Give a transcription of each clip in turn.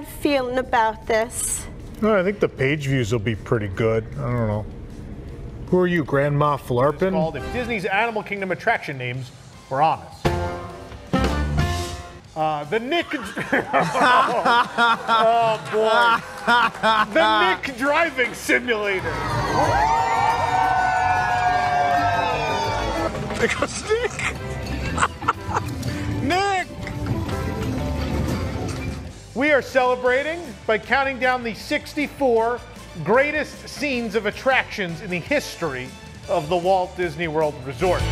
bad feeling about this. No, I think the page views will be pretty good. I don't know. Who are you, Grandma Flarpin? called if Disney's Animal Kingdom attraction names were honest. Uh, the Nick. oh, boy. The Nick driving simulator. Because We are celebrating by counting down the 64 greatest scenes of attractions in the history of the Walt Disney World Resort.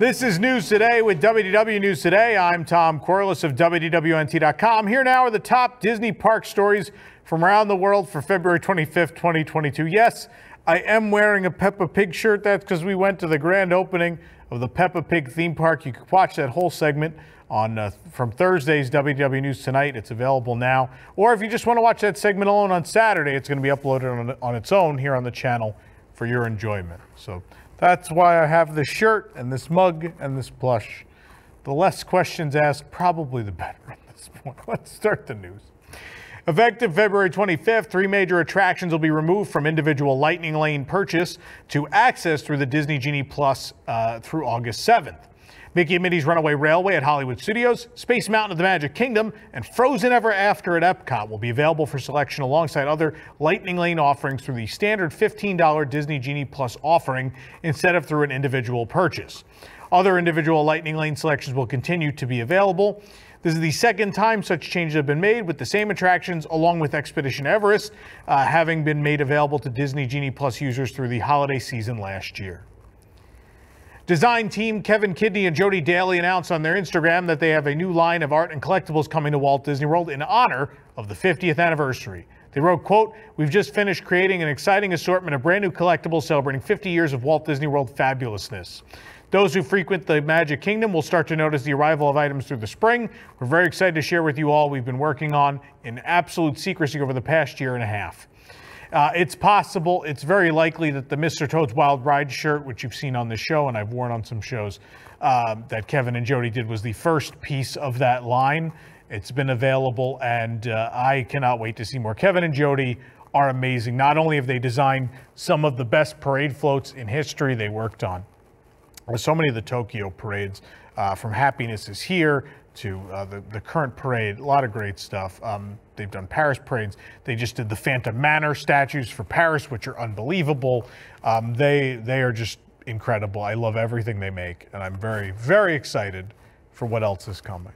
This is News Today with WDW News Today. I'm Tom Corless of WDWNT.com. Here now are the top Disney park stories from around the world for February 25th, 2022. Yes, I am wearing a Peppa Pig shirt. That's because we went to the grand opening of the Peppa Pig theme park. You can watch that whole segment on uh, from Thursday's WDW News Tonight. It's available now. Or if you just want to watch that segment alone on Saturday, it's going to be uploaded on, on its own here on the channel for your enjoyment. So that's why I have this shirt and this mug and this plush. The less questions asked, probably the better at this point. Let's start the news. Effective February 25th, three major attractions will be removed from individual Lightning Lane purchase to access through the Disney Genie Plus uh, through August 7th. Mickey and Minnie's Runaway Railway at Hollywood Studios, Space Mountain of the Magic Kingdom, and Frozen Ever After at Epcot will be available for selection alongside other Lightning Lane offerings through the standard $15 Disney Genie Plus offering instead of through an individual purchase. Other individual Lightning Lane selections will continue to be available. This is the second time such changes have been made with the same attractions along with Expedition Everest uh, having been made available to Disney Genie Plus users through the holiday season last year. Design team Kevin Kidney and Jody Daly announced on their Instagram that they have a new line of art and collectibles coming to Walt Disney World in honor of the 50th anniversary. They wrote, quote, We've just finished creating an exciting assortment of brand new collectibles celebrating 50 years of Walt Disney World fabulousness. Those who frequent the Magic Kingdom will start to notice the arrival of items through the spring. We're very excited to share with you all we've been working on in absolute secrecy over the past year and a half. Uh, it's possible, it's very likely that the Mr. Toad's Wild Ride shirt, which you've seen on the show and I've worn on some shows, um, that Kevin and Jody did was the first piece of that line. It's been available and uh, I cannot wait to see more. Kevin and Jody are amazing. Not only have they designed some of the best parade floats in history they worked on, so many of the Tokyo parades, uh, from Happiness is Here to uh, the, the current parade, a lot of great stuff. Um, they've done Paris parades. They just did the Phantom Manor statues for Paris, which are unbelievable. Um, they, they are just incredible. I love everything they make, and I'm very, very excited for what else is coming.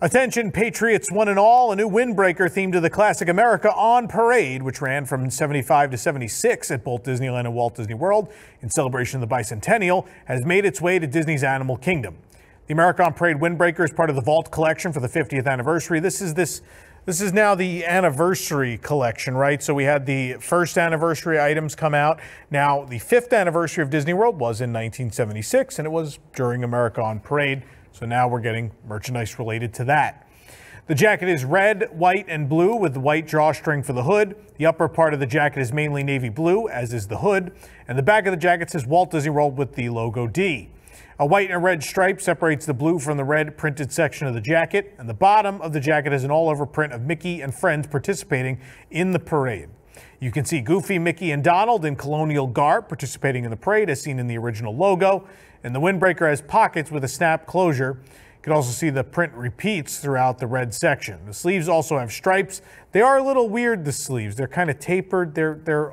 Attention, Patriots one and all, a new windbreaker themed to the classic America on Parade, which ran from 75 to 76 at both Disneyland and Walt Disney World in celebration of the bicentennial, has made its way to Disney's Animal Kingdom. The America on Parade Windbreaker is part of the Vault collection for the 50th anniversary. This is this this is now the anniversary collection, right? So we had the first anniversary items come out. Now, the fifth anniversary of Disney World was in 1976, and it was during America on Parade. So now we're getting merchandise related to that. The jacket is red, white, and blue with the white drawstring for the hood. The upper part of the jacket is mainly navy blue, as is the hood. And the back of the jacket says Walt Disney World with the logo D. A white and red stripe separates the blue from the red printed section of the jacket, and the bottom of the jacket is an all-over print of Mickey and friends participating in the parade. You can see Goofy, Mickey, and Donald in colonial garb participating in the parade as seen in the original logo, and the windbreaker has pockets with a snap closure can also see the print repeats throughout the red section. The sleeves also have stripes. They are a little weird, the sleeves. They're kind of tapered. They're, they're,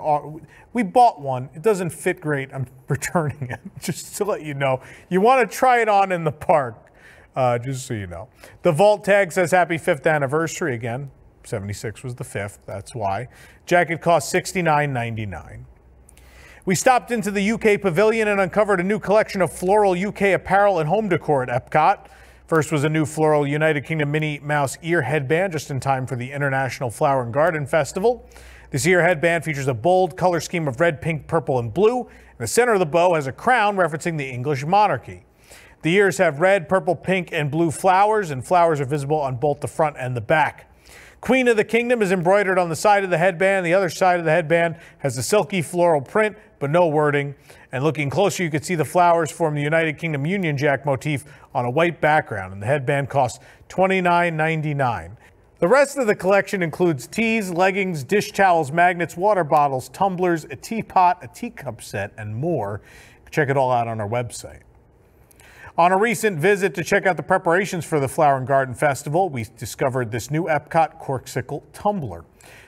we bought one. It doesn't fit great. I'm returning it, just to let you know. You want to try it on in the park, uh, just so you know. The vault tag says happy fifth anniversary again. 76 was the fifth, that's why. Jacket cost $69.99. We stopped into the UK pavilion and uncovered a new collection of floral UK apparel and home decor at Epcot. First was a new floral United Kingdom Minnie Mouse ear headband just in time for the International Flower and Garden Festival. This ear headband features a bold color scheme of red, pink, purple, and blue. The center of the bow has a crown referencing the English monarchy. The ears have red, purple, pink, and blue flowers, and flowers are visible on both the front and the back. Queen of the Kingdom is embroidered on the side of the headband. The other side of the headband has a silky floral print, but no wording. And looking closer, you can see the flowers form the United Kingdom Union Jack motif on a white background. And the headband costs $29.99. The rest of the collection includes tees, leggings, dish towels, magnets, water bottles, tumblers, a teapot, a teacup set, and more. Check it all out on our website. On a recent visit to check out the preparations for the Flower and Garden Festival, we discovered this new Epcot Corkcicle tumbler.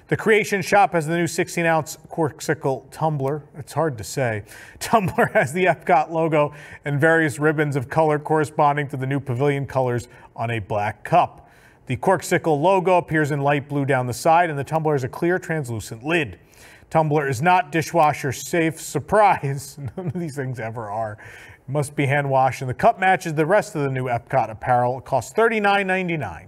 The Creation Shop has the new 16 ounce Corkcicle tumbler. It's hard to say. Tumbler has the Epcot logo and various ribbons of color corresponding to the new pavilion colors on a black cup. The Corkcicle logo appears in light blue down the side, and the tumbler has a clear translucent lid. Tumbler is not dishwasher safe. Surprise! None of these things ever are must be hand washed, and the cup matches the rest of the new Epcot apparel. It costs $39.99.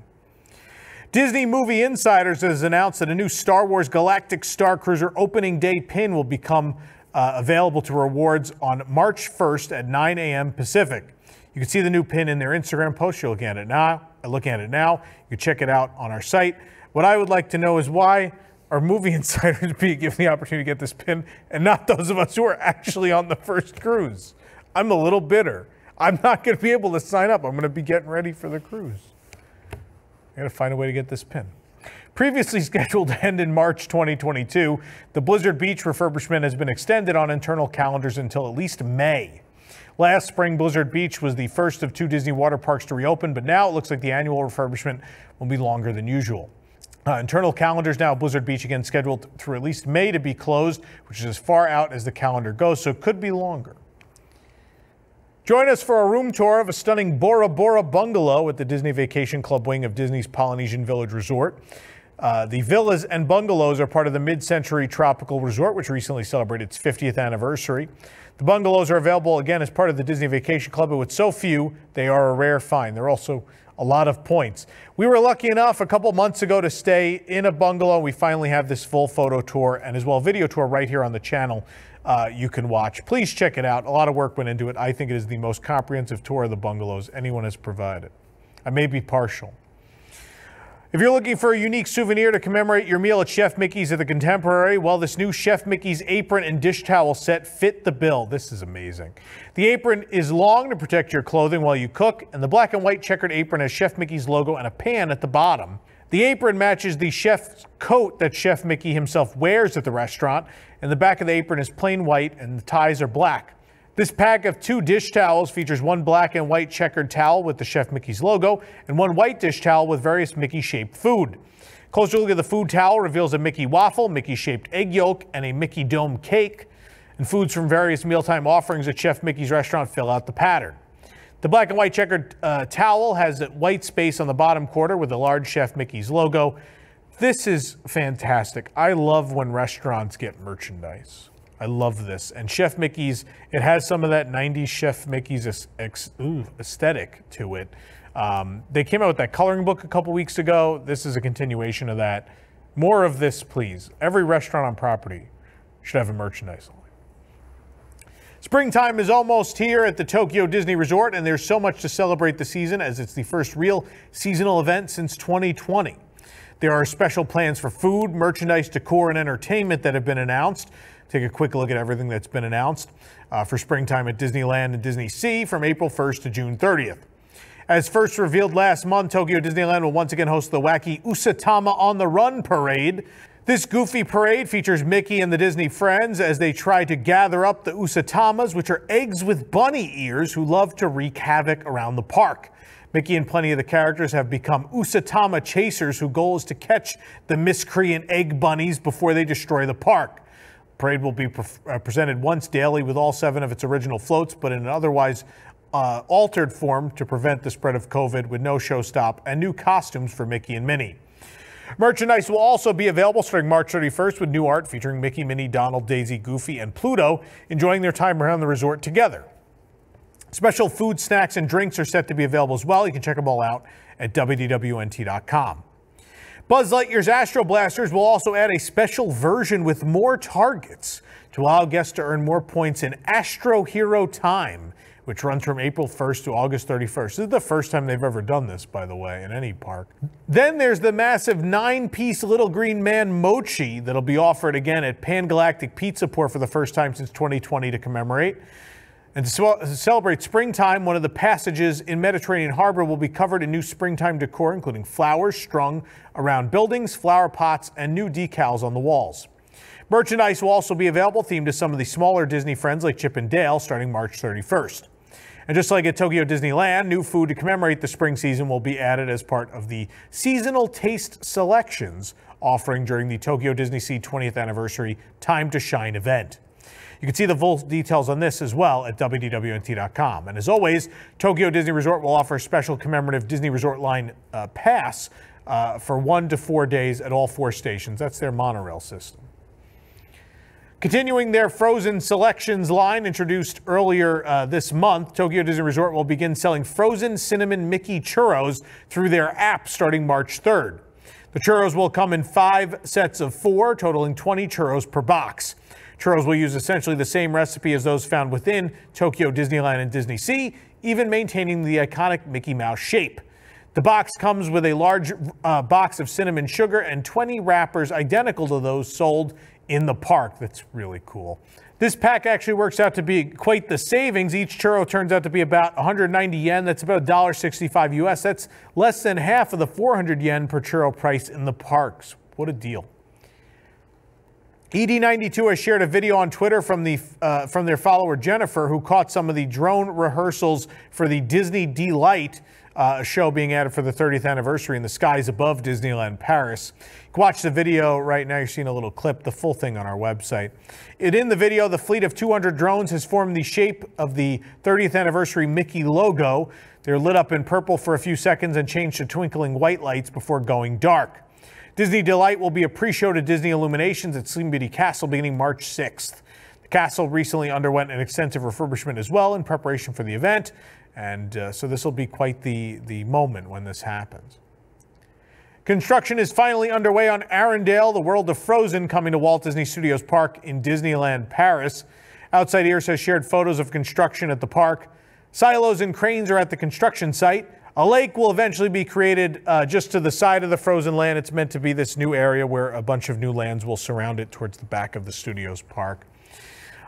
Disney Movie Insiders has announced that a new Star Wars Galactic Starcruiser opening day pin will become uh, available to rewards on March 1st at 9 a.m. Pacific. You can see the new pin in their Instagram post. You're looking at it now. Looking at it now. You can check it out on our site. What I would like to know is why are movie insiders being given the opportunity to get this pin and not those of us who are actually on the first cruise? I'm a little bitter. I'm not going to be able to sign up. I'm going to be getting ready for the cruise. I got to find a way to get this pin. Previously scheduled to end in March 2022, the Blizzard Beach refurbishment has been extended on internal calendars until at least May. Last spring, Blizzard Beach was the first of two Disney water parks to reopen, but now it looks like the annual refurbishment will be longer than usual. Uh, internal calendars now, Blizzard Beach again scheduled through at least May to be closed, which is as far out as the calendar goes, so it could be longer. Join us for a room tour of a stunning Bora Bora bungalow at the Disney Vacation Club wing of Disney's Polynesian Village Resort. Uh, the villas and bungalows are part of the mid-century tropical resort, which recently celebrated its 50th anniversary. The bungalows are available again as part of the Disney Vacation Club, but with so few, they are a rare find. They're also a lot of points. We were lucky enough a couple months ago to stay in a bungalow. We finally have this full photo tour and as well video tour right here on the channel uh, you can watch. Please check it out. A lot of work went into it. I think it is the most comprehensive tour of the bungalows anyone has provided. I may be partial. If you're looking for a unique souvenir to commemorate your meal at Chef Mickey's at the Contemporary, well, this new Chef Mickey's apron and dish towel set fit the bill. This is amazing. The apron is long to protect your clothing while you cook, and the black and white checkered apron has Chef Mickey's logo and a pan at the bottom. The apron matches the chef's coat that Chef Mickey himself wears at the restaurant, and the back of the apron is plain white and the ties are black. This pack of two dish towels features one black and white checkered towel with the Chef Mickey's logo and one white dish towel with various Mickey shaped food. Closer look at the food towel reveals a Mickey waffle, Mickey shaped egg yolk, and a Mickey dome cake. And foods from various mealtime offerings at Chef Mickey's restaurant fill out the pattern. The black and white checkered uh, towel has white space on the bottom quarter with a large Chef Mickey's logo. This is fantastic. I love when restaurants get merchandise. I love this. And Chef Mickey's, it has some of that 90s Chef Mickey's aesthetic to it. Um, they came out with that coloring book a couple weeks ago. This is a continuation of that. More of this, please. Every restaurant on property should have a merchandise line. Springtime is almost here at the Tokyo Disney Resort, and there's so much to celebrate the season as it's the first real seasonal event since 2020. There are special plans for food, merchandise, decor, and entertainment that have been announced take a quick look at everything that's been announced uh, for springtime at Disneyland and DisneySea from April 1st to June 30th. As first revealed last month, Tokyo Disneyland will once again host the wacky Usatama on the Run parade. This goofy parade features Mickey and the Disney friends as they try to gather up the Usatamas, which are eggs with bunny ears who love to wreak havoc around the park. Mickey and plenty of the characters have become Usatama chasers whose goal is to catch the miscreant egg bunnies before they destroy the park. Parade will be pre uh, presented once daily with all seven of its original floats, but in an otherwise uh, altered form to prevent the spread of COVID with no show stop and new costumes for Mickey and Minnie. Merchandise will also be available starting March 31st with new art featuring Mickey, Minnie, Donald, Daisy, Goofy, and Pluto enjoying their time around the resort together. Special food, snacks, and drinks are set to be available as well. You can check them all out at WDWNT.com. Buzz Lightyear's Astro Blasters will also add a special version with more targets to allow guests to earn more points in Astro Hero Time, which runs from April 1st to August 31st. This is the first time they've ever done this, by the way, in any park. Then there's the massive nine piece Little Green Man Mochi that'll be offered again at Pan Galactic Pizza Port for the first time since 2020 to commemorate. And to celebrate springtime, one of the passages in Mediterranean Harbor will be covered in new springtime decor, including flowers strung around buildings, flower pots, and new decals on the walls. Merchandise will also be available themed to some of the smaller Disney friends like Chip and Dale starting March 31st. And just like at Tokyo Disneyland, new food to commemorate the spring season will be added as part of the seasonal taste selections offering during the Tokyo DisneySea 20th anniversary Time to Shine event. You can see the full details on this as well at WDWNT.com. And as always, Tokyo Disney Resort will offer a special commemorative Disney Resort line uh, pass uh, for one to four days at all four stations. That's their monorail system. Continuing their frozen selections line introduced earlier uh, this month, Tokyo Disney Resort will begin selling frozen cinnamon Mickey churros through their app starting March 3rd. The churros will come in five sets of four, totaling 20 churros per box. Churros will use essentially the same recipe as those found within Tokyo Disneyland and DisneySea, even maintaining the iconic Mickey Mouse shape. The box comes with a large uh, box of cinnamon sugar and 20 wrappers identical to those sold in the park. That's really cool. This pack actually works out to be quite the savings. Each churro turns out to be about 190 yen. That's about $1.65 US. That's less than half of the 400 yen per churro price in the parks. What a deal. ED92 has shared a video on Twitter from, the, uh, from their follower Jennifer, who caught some of the drone rehearsals for the Disney Delight uh, show being added for the 30th anniversary in the skies above Disneyland Paris. You can watch the video right now. You're seeing a little clip, the full thing on our website. It, in the video, the fleet of 200 drones has formed the shape of the 30th anniversary Mickey logo. They're lit up in purple for a few seconds and change to twinkling white lights before going dark. Disney Delight will be a pre-show to Disney Illuminations at Sleeping Beauty Castle beginning March 6th. The castle recently underwent an extensive refurbishment as well in preparation for the event, and uh, so this will be quite the, the moment when this happens. Construction is finally underway on Arendelle, the world of Frozen, coming to Walt Disney Studios Park in Disneyland Paris. Outside Ears has shared photos of construction at the park. Silos and cranes are at the construction site. A lake will eventually be created uh, just to the side of the frozen land. It's meant to be this new area where a bunch of new lands will surround it towards the back of the studio's park.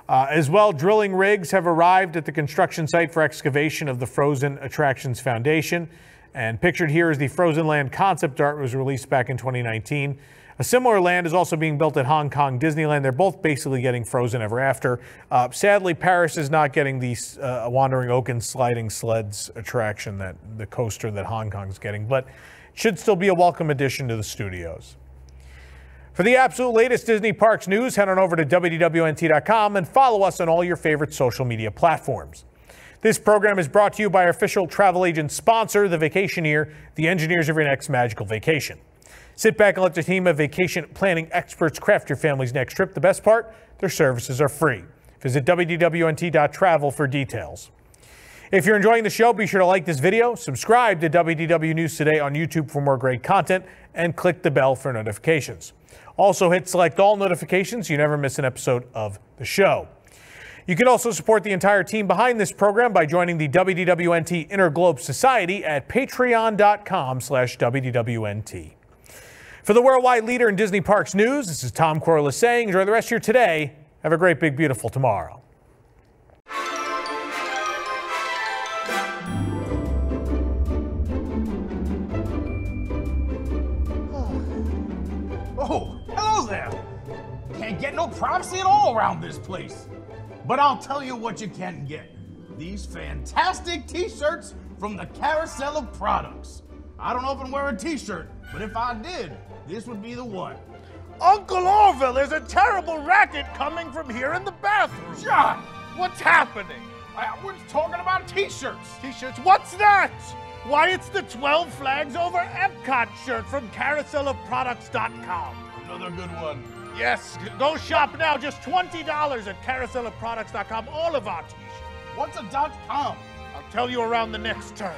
Uh, as well, drilling rigs have arrived at the construction site for excavation of the Frozen Attractions Foundation. And pictured here is the Frozen Land concept art was released back in 2019. A similar land is also being built at Hong Kong Disneyland. They're both basically getting Frozen Ever After. Uh, sadly, Paris is not getting the uh, Wandering Oaken's Sliding Sleds attraction, that the coaster that Hong Kong's getting, but should still be a welcome addition to the studios. For the absolute latest Disney Parks news, head on over to WDWNT.com and follow us on all your favorite social media platforms. This program is brought to you by our official travel agent sponsor, The Vacationeer, the engineers of your next magical vacation. Sit back and let the team of vacation planning experts craft your family's next trip. The best part, their services are free. Visit WDWNT.travel for details. If you're enjoying the show, be sure to like this video, subscribe to WDW News Today on YouTube for more great content, and click the bell for notifications. Also, hit select all notifications you never miss an episode of the show. You can also support the entire team behind this program by joining the WDWNT Inner Globe Society at patreon.com slash WDWNT. For the worldwide leader in Disney Parks news, this is Tom Corless saying enjoy the rest of your today. Have a great, big, beautiful tomorrow. Privacy at all around this place. But I'll tell you what you can get. These fantastic t-shirts from the Carousel of Products. I don't often wear a t-shirt, but if I did, this would be the one. Uncle Orville, there's a terrible racket coming from here in the bathroom. John, What's happening? I, we're talking about t-shirts. T-shirts, what's that? Why, it's the 12 Flags Over Epcot shirt from carouselofproducts.com. Another good one. Yes, go shop now, just $20 at carouselofproducts.com, all of our t-shirts. What's a dot com? Tell you around the next turn.